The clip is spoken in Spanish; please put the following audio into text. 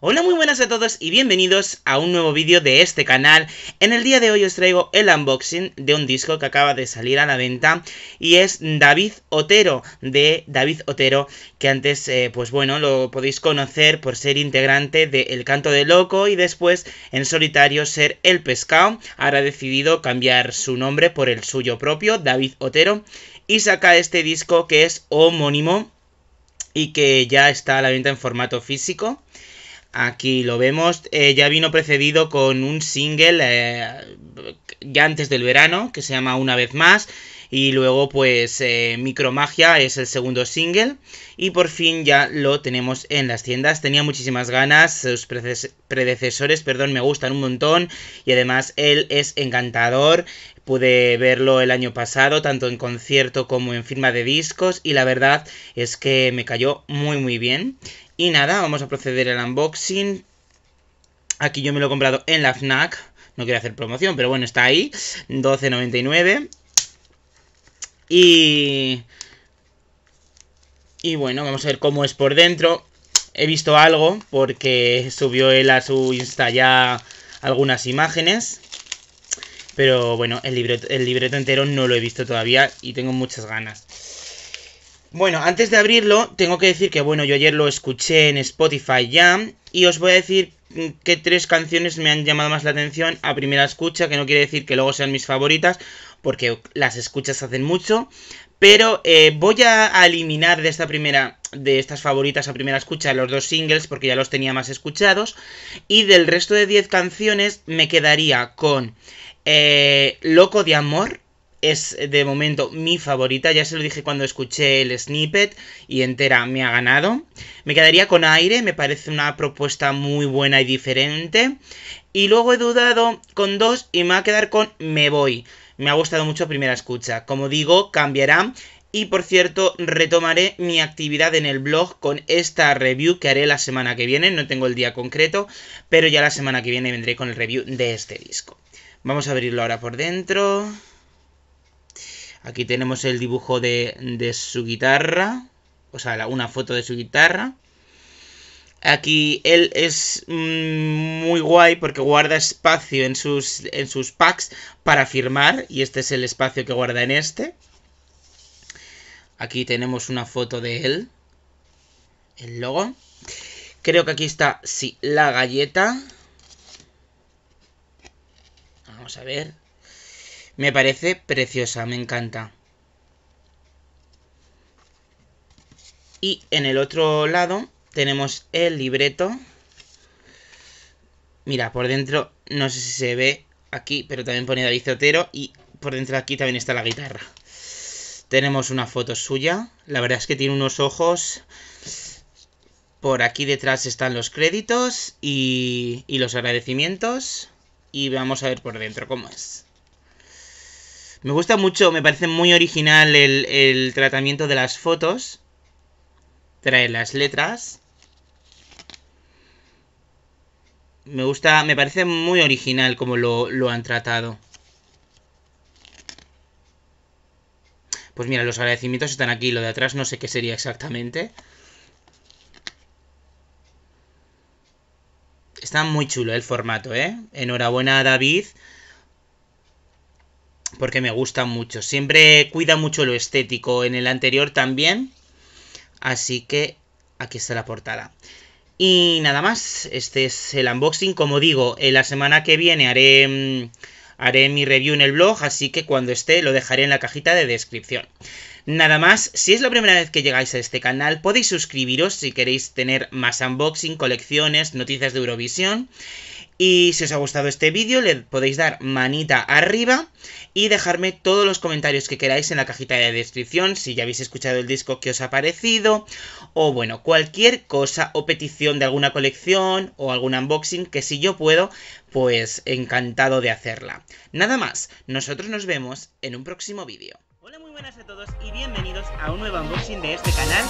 Hola muy buenas a todos y bienvenidos a un nuevo vídeo de este canal. En el día de hoy os traigo el unboxing de un disco que acaba de salir a la venta y es David Otero, de David Otero, que antes, eh, pues bueno, lo podéis conocer por ser integrante de El Canto de Loco y después en solitario ser El Pescado. Ahora ha decidido cambiar su nombre por el suyo propio, David Otero, y saca este disco que es homónimo y que ya está a la venta en formato físico. Aquí lo vemos, eh, ya vino precedido con un single eh, ya antes del verano, que se llama Una vez más, y luego pues eh, Micromagia es el segundo single, y por fin ya lo tenemos en las tiendas. Tenía muchísimas ganas, sus predecesores, perdón, me gustan un montón, y además él es encantador, Pude verlo el año pasado, tanto en concierto como en firma de discos, y la verdad es que me cayó muy muy bien. Y nada, vamos a proceder al unboxing. Aquí yo me lo he comprado en la FNAC. No quiero hacer promoción, pero bueno, está ahí. 12.99. Y... Y bueno, vamos a ver cómo es por dentro. He visto algo porque subió él a su Insta ya algunas imágenes. Pero bueno, el libreto, el libreto entero no lo he visto todavía y tengo muchas ganas. Bueno, antes de abrirlo, tengo que decir que, bueno, yo ayer lo escuché en Spotify ya y os voy a decir que tres canciones me han llamado más la atención a primera escucha, que no quiere decir que luego sean mis favoritas, porque las escuchas hacen mucho, pero eh, voy a eliminar de esta primera, de estas favoritas a primera escucha los dos singles, porque ya los tenía más escuchados, y del resto de 10 canciones me quedaría con eh, Loco de Amor, es de momento mi favorita. Ya se lo dije cuando escuché el snippet y entera me ha ganado. Me quedaría con aire, me parece una propuesta muy buena y diferente. Y luego he dudado con dos y me va a quedar con Me Voy. Me ha gustado mucho primera escucha. Como digo, cambiará. Y por cierto, retomaré mi actividad en el blog con esta review que haré la semana que viene. No tengo el día concreto, pero ya la semana que viene vendré con el review de este disco. Vamos a abrirlo ahora por dentro. Aquí tenemos el dibujo de, su guitarra. O sea, una foto de su guitarra. Aquí él es mm, muy guay porque guarda espacio en sus, en sus packs para firmar. Y este es el espacio que guarda en este. Aquí tenemos una foto de él. El logo. Creo que aquí está, sí, la galleta. Vamos a ver. Me parece preciosa, me encanta. Y en el otro lado tenemos el libreto. Mira, por dentro, no sé si se ve aquí, pero también pone David Otero. Y por dentro aquí también está la guitarra. Tenemos una foto suya. La verdad es que tiene unos ojos. Por aquí detrás están los créditos y, y los agradecimientos. Y vamos a ver por dentro cómo es. Me gusta mucho, me parece muy original el, tratamiento de las fotos. Trae las letras. Me gusta, me parece muy original como lo, lo han tratado. Pues mira, los agradecimientos están aquí. Lo de atrás no sé qué sería exactamente. Está muy chulo el formato, ¿eh? Enhorabuena David porque me gusta mucho. Siempre cuida mucho lo estético, en el anterior también. Así que aquí está la portada. Y nada más, este es el unboxing. Como digo, en la semana que viene haré, mm, haré mi review en el blog, así que cuando esté lo dejaré en la cajita de descripción. Nada más, si es la primera vez que llegáis a este canal, podéis suscribiros si queréis tener más unboxing, colecciones, noticias de Eurovisión. Y si os ha gustado este vídeo, le podéis dar manita arriba y dejarme todos los comentarios que queráis en la cajita de descripción, si ya habéis escuchado el disco que os ha parecido, o bueno, cualquier cosa o petición de alguna colección o algún unboxing que si yo puedo, pues encantado de hacerla. Nada más, nosotros nos vemos en un próximo vídeo. Hola, muy buenas a todos y bienvenidos a un nuevo unboxing de este canal.